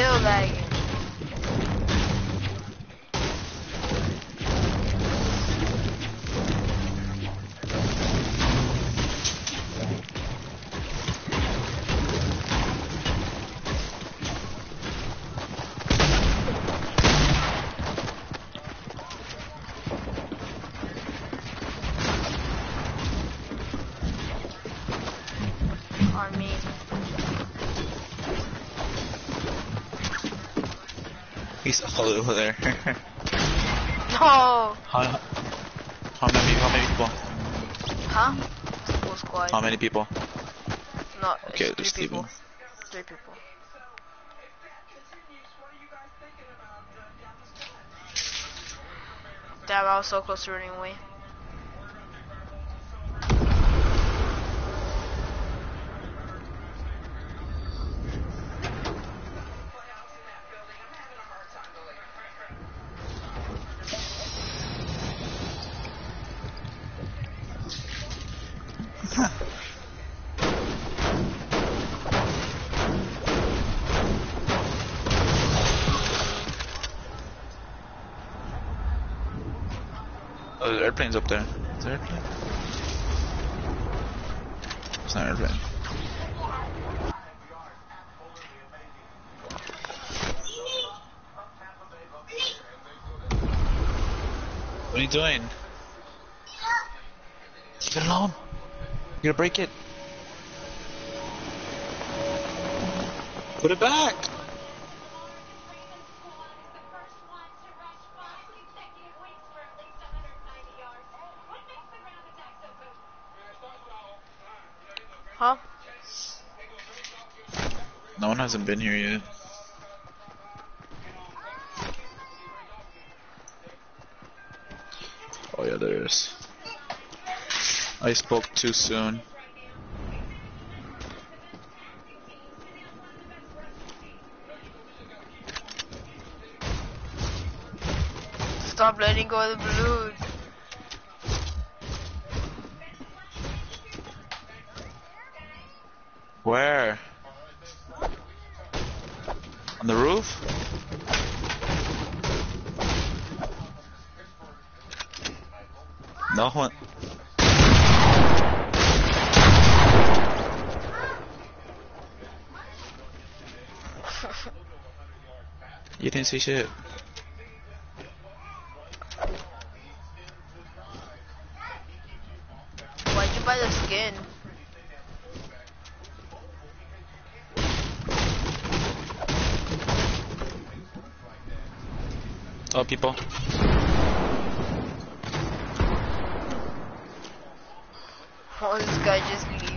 still lagging. He's over there. No! how, how many how many people? Huh? Full squad. How many people? No, Okay, it's just three leave people. him. Three people. Damn, I was so close to running away. Airplane's up there. Is there an airplane? It's not an airplane. What are you doing? Leave it alone. You're gonna break it. Put it back. Huh? No one hasn't been here yet. Oh yeah, there is. I spoke too soon. Stop letting go of the balloon. Where? On the roof? No one. You didn't see shit. Why'd you buy the skin? Oh, people. Oh, this guy just leaves.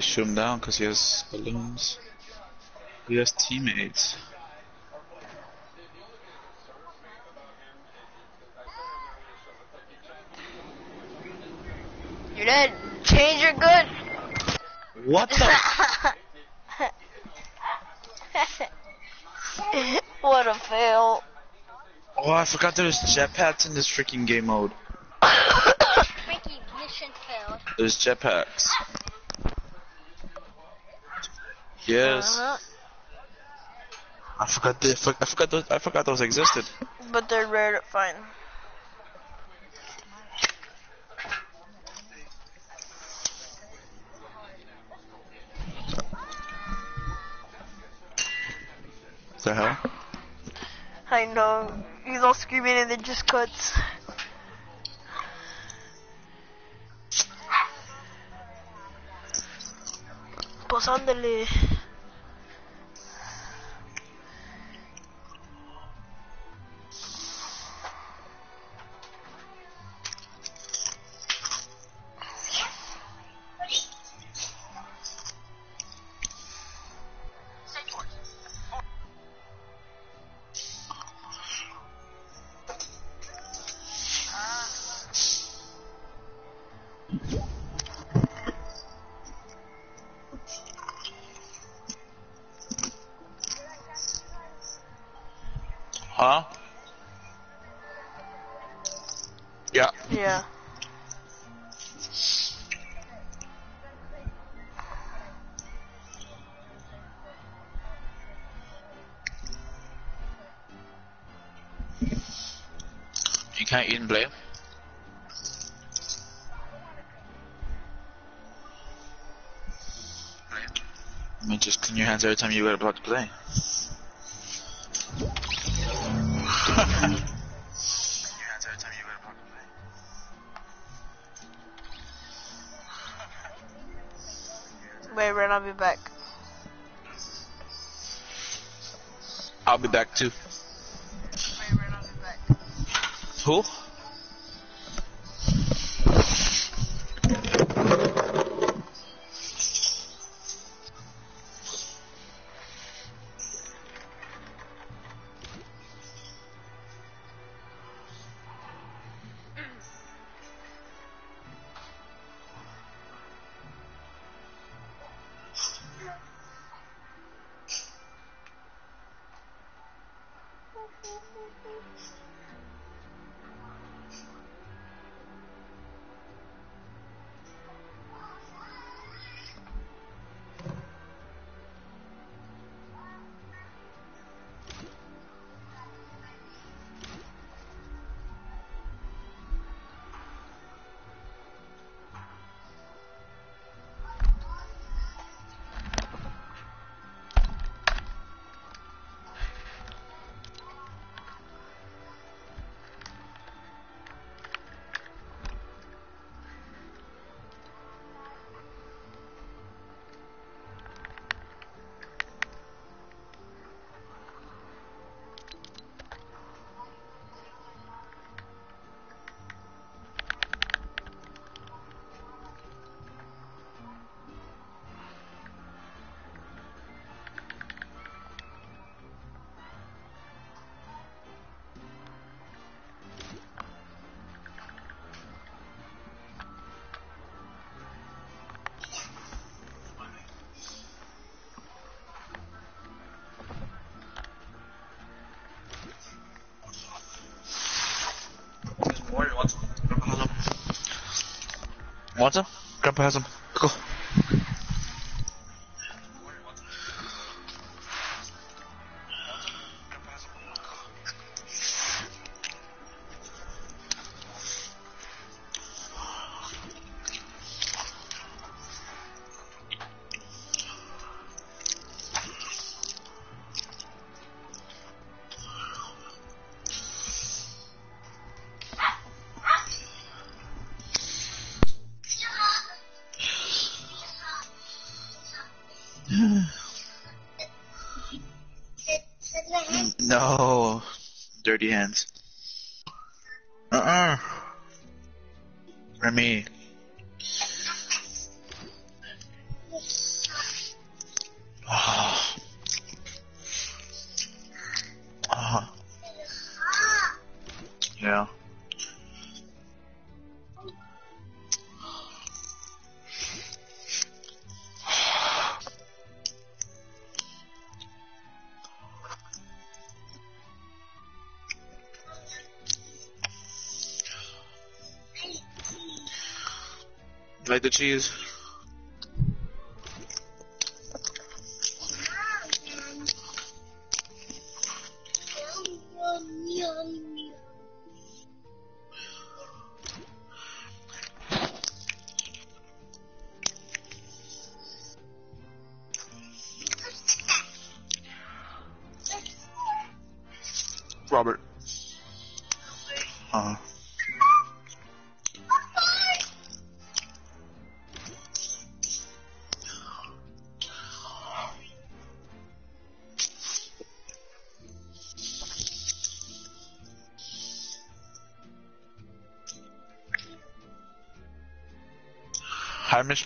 Shoot him down because he has balloons. He has teammates. You're dead. Change your gun. What the? what a fail. oh, I forgot there's jetpacks in this freaking game mode. Freaking mission failed. There's jetpacks. Yes. Uh-huh. I forgot the, I forgot those, I forgot those existed. But they're rare to find. The hell? I know. He's all screaming and then just cuts. Pues ándale. You can't eat play. I mean, just clean your hands every time you go to play. Wait, Ren, I'll be back. I'll be back too. Who? Want some? Grandpa has some. Yeah. Like the cheese? Hi, Miss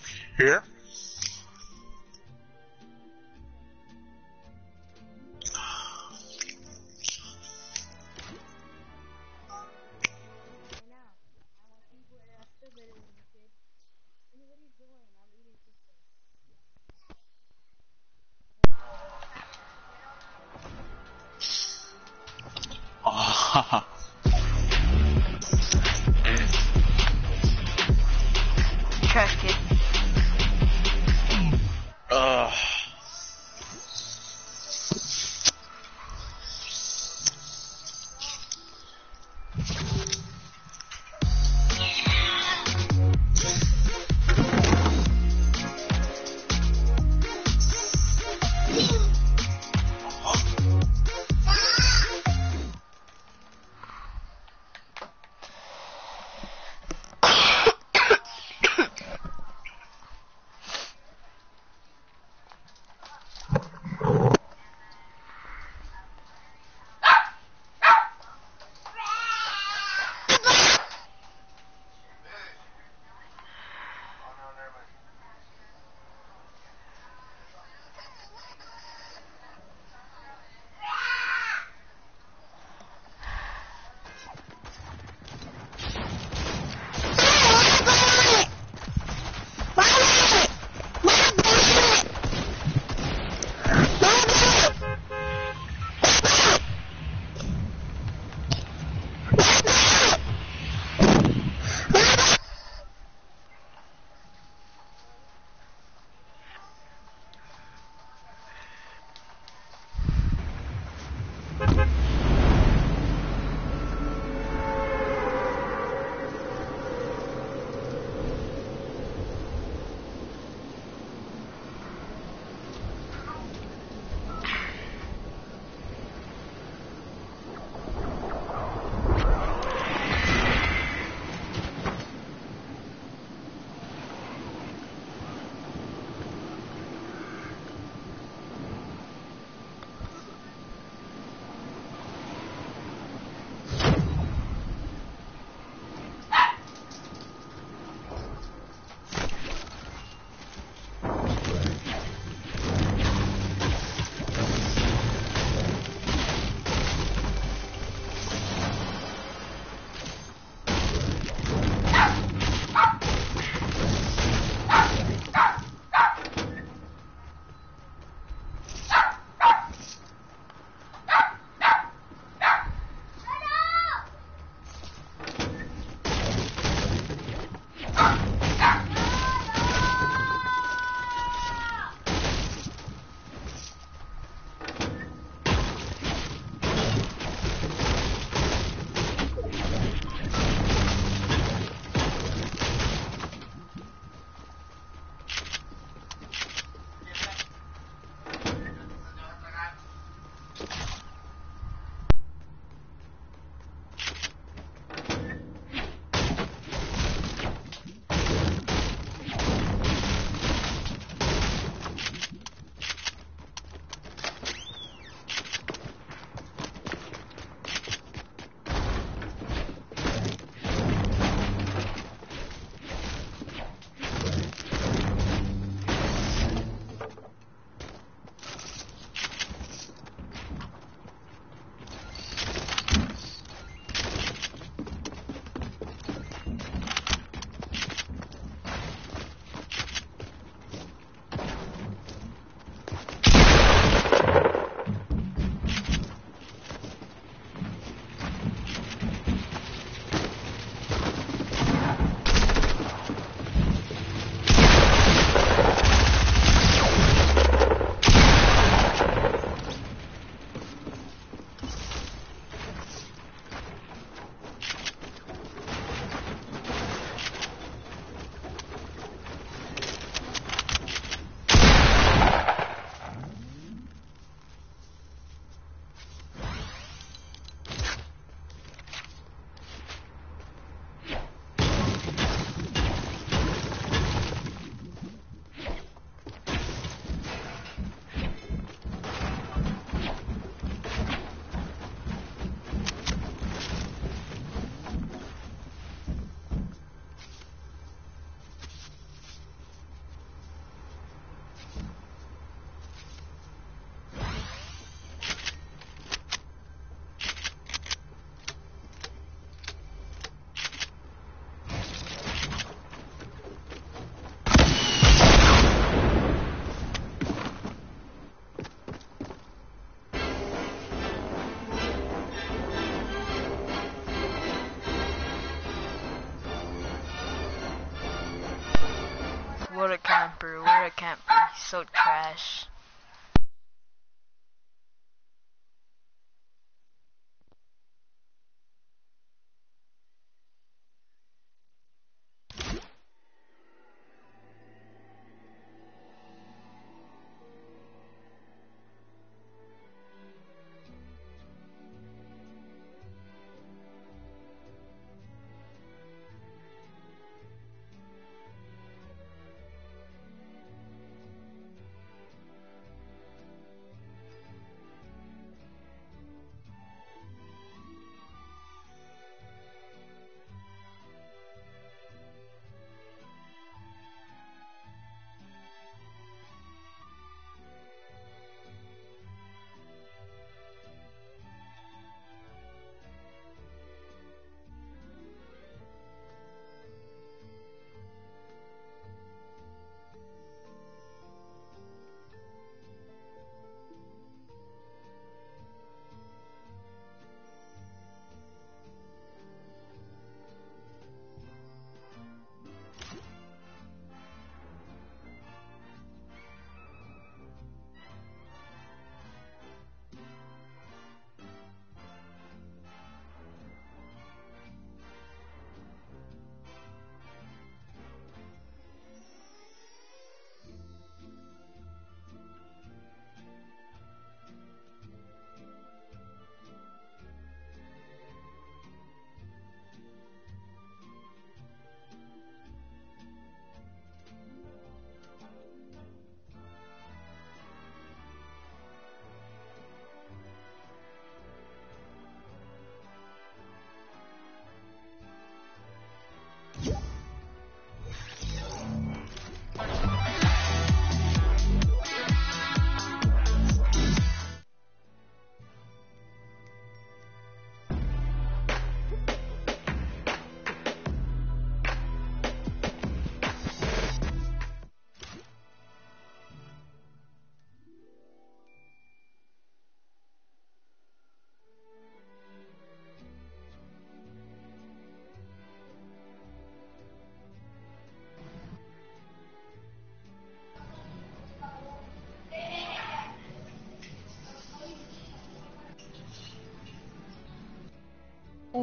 What a camper, what a camper, he's so trash.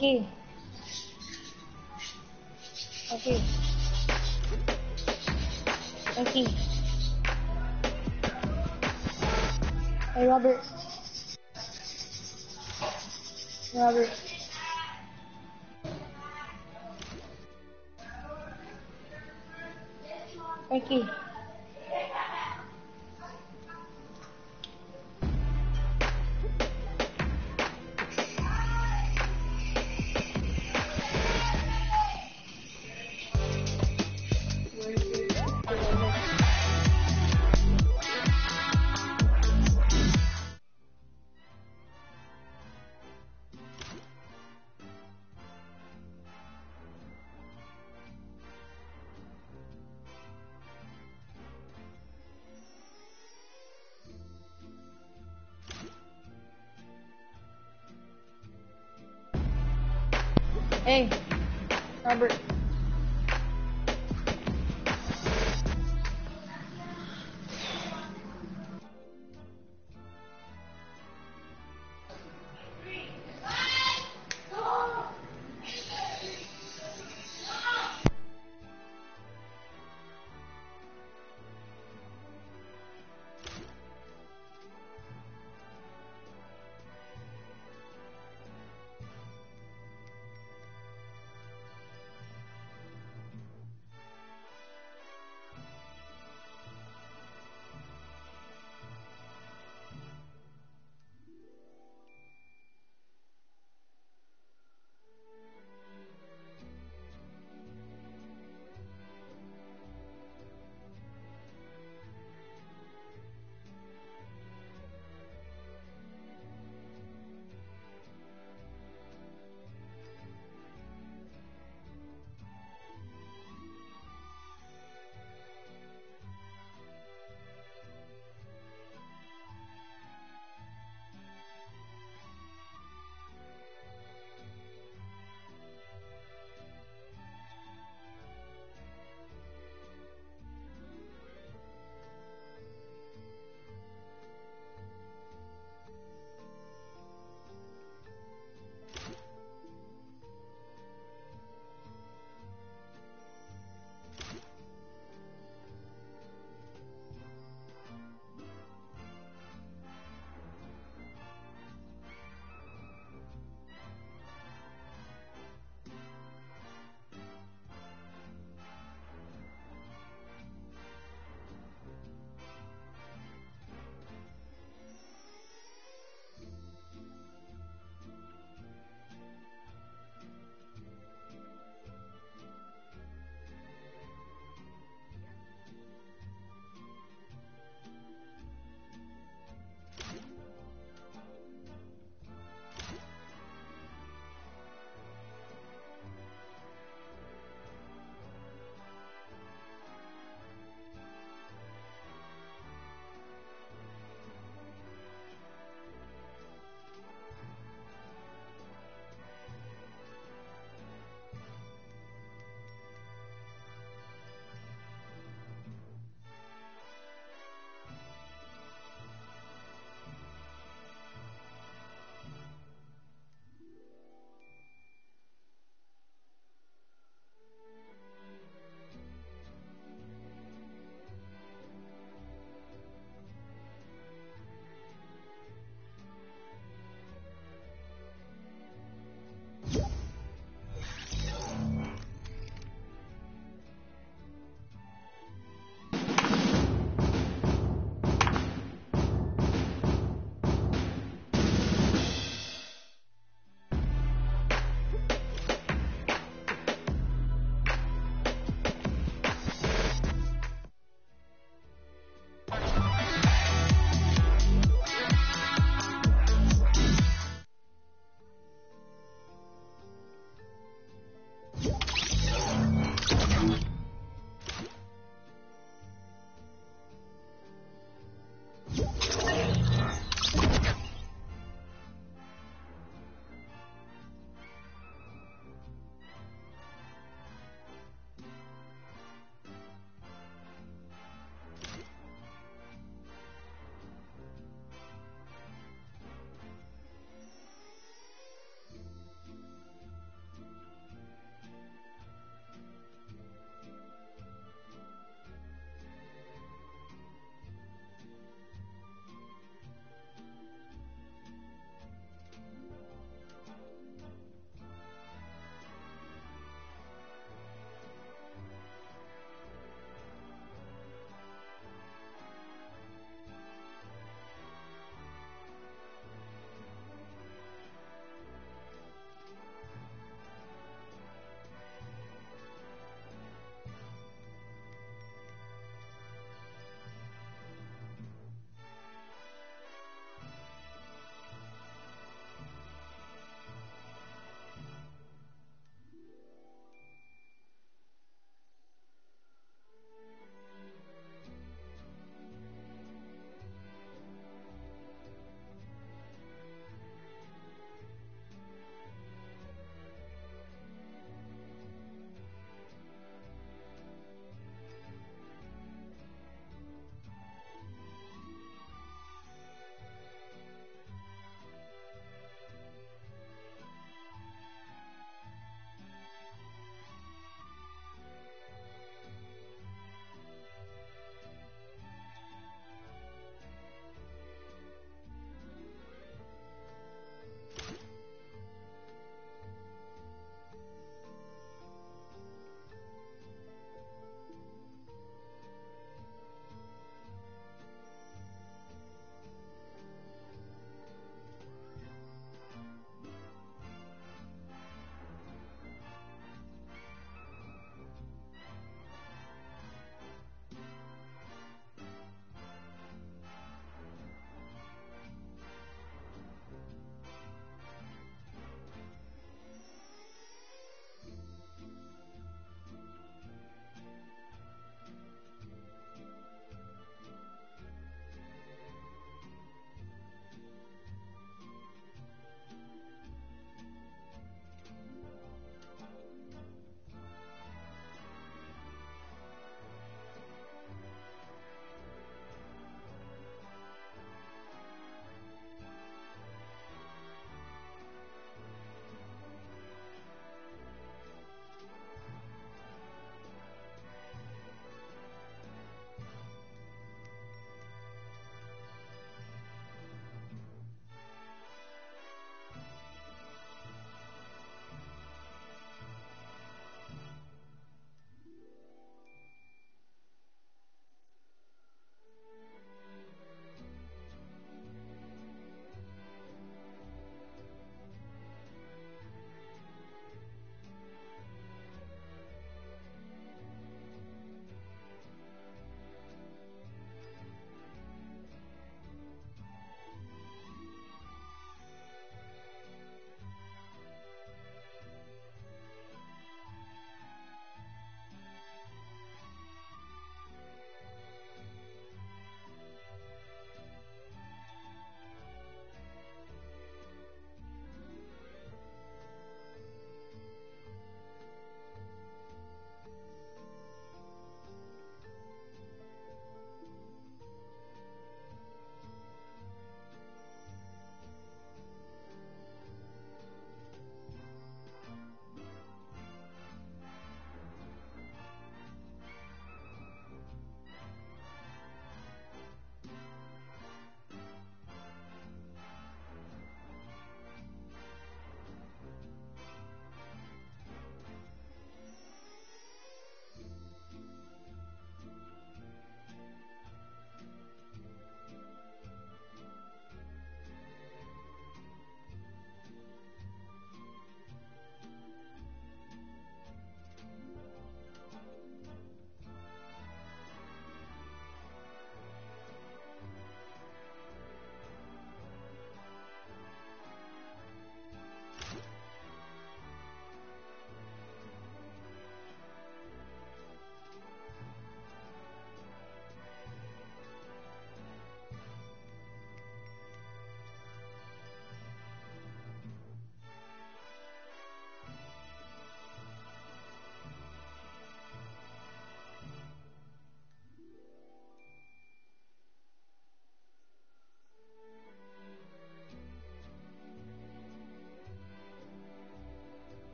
Frankie. Frankie. Frankie. Hey, Robert. Robert. Frankie.